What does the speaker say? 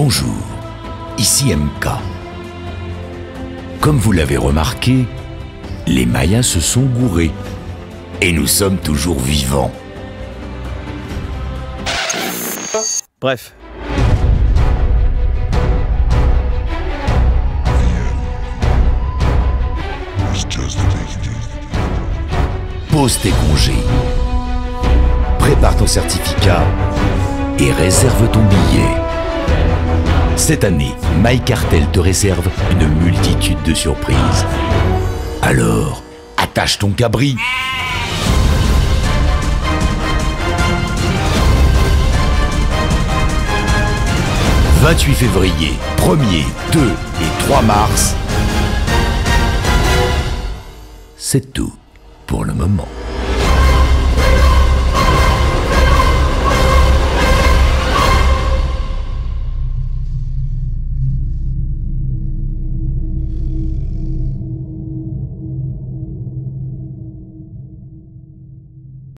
Bonjour, ici MK. Comme vous l'avez remarqué, les Mayas se sont gourés. Et nous sommes toujours vivants. Bref. Pose tes congés. Prépare ton certificat et réserve ton billet. Cette année, MyCartel te réserve une multitude de surprises. Alors, attache ton cabri. « 28 février, 1er, 2 et 3 mars. C'est tout pour le moment.